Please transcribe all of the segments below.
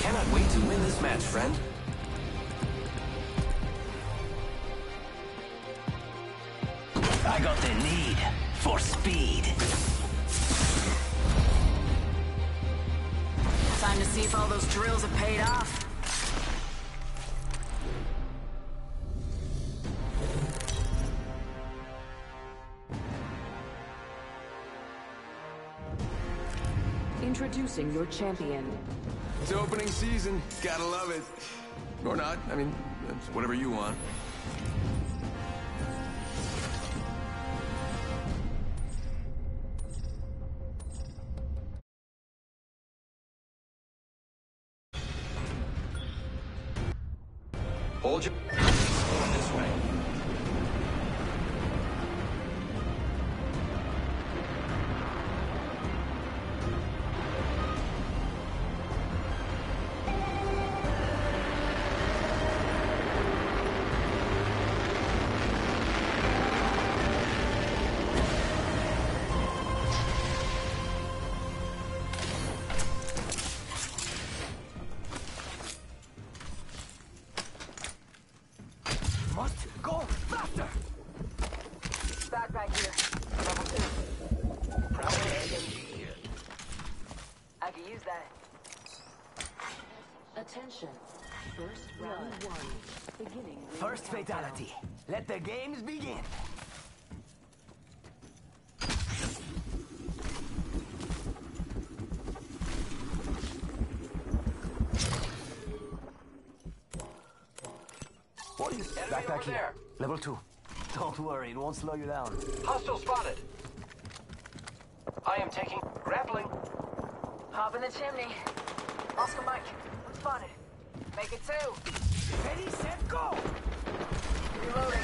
cannot wait to win this match, friend. I got the need for speed. Time to see if all those drills have paid off. Introducing your champion. It's opening season. Gotta love it. Or not. I mean, whatever you want. Hold your... Attention. First round one. Beginning. ring First countdown. fatality. Let the games begin. Boys, backpack here. there. Level two. Don't worry, it won't slow you down. Hostile spotted. I am taking grappling. Hop in the chimney. Oscar Mike. Spotted. Make it two. Ready, set, go! Reloading.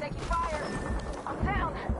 Taking fire. I'm down.